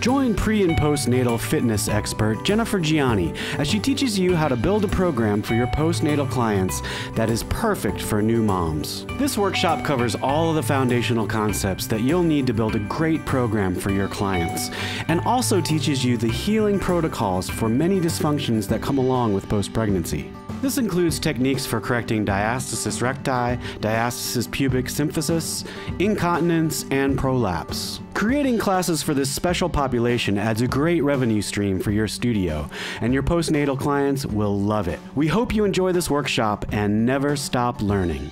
Join pre and postnatal fitness expert Jennifer Gianni as she teaches you how to build a program for your postnatal clients that is perfect for new moms. This workshop covers all of the foundational concepts that you'll need to build a great program for your clients and also teaches you the healing protocols for many dysfunctions that come along with post pregnancy. This includes techniques for correcting diastasis recti, diastasis pubic symphysis, incontinence, and prolapse. Creating classes for this special population adds a great revenue stream for your studio, and your postnatal clients will love it. We hope you enjoy this workshop and never stop learning.